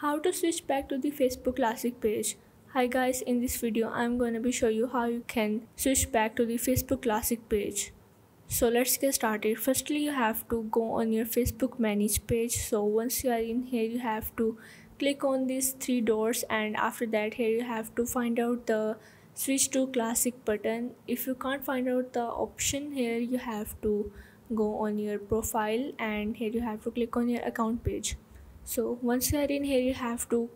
how to switch back to the facebook classic page. Hi guys in this video i'm going to be show you how you can switch back to the facebook classic page. So let's get started. Firstly you have to go on your facebook manage page. So once you are in here you have to click on these three doors and after that here you have to find out the switch to classic button. If you can't find out the option here you have to go on your profile and here you have to click on your account page so once you are in here you have to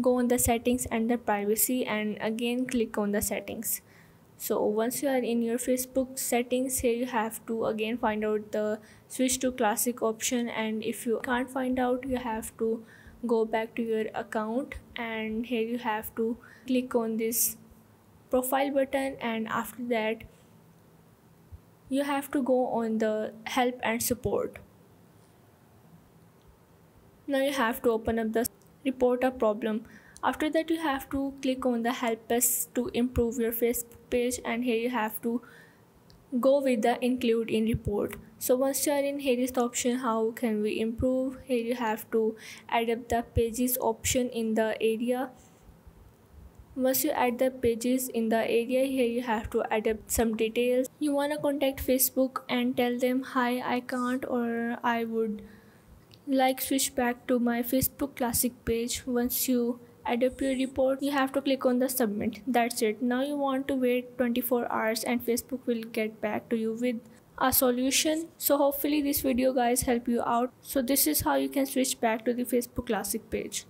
go on the settings and the privacy and again click on the settings. So once you are in your facebook settings here you have to again find out the switch to classic option. And if you can't find out you have to go back to your account. And here you have to click on this profile button. And after that you have to go on the help and support now you have to open up the report a problem. After that you have to click on the help us to improve your facebook page and here you have to go with the include in report. So once you are in here is the option how can we improve? Here you have to add up the pages option in the area. Once you add the pages in the area here you have to add up some details. You want to contact facebook and tell them hi i can't or i would like switch back to my facebook classic page. Once you add up your report you have to click on the submit. That's it. Now you want to wait 24 hours and facebook will get back to you with a solution. So hopefully this video guys help you out. So this is how you can switch back to the facebook classic page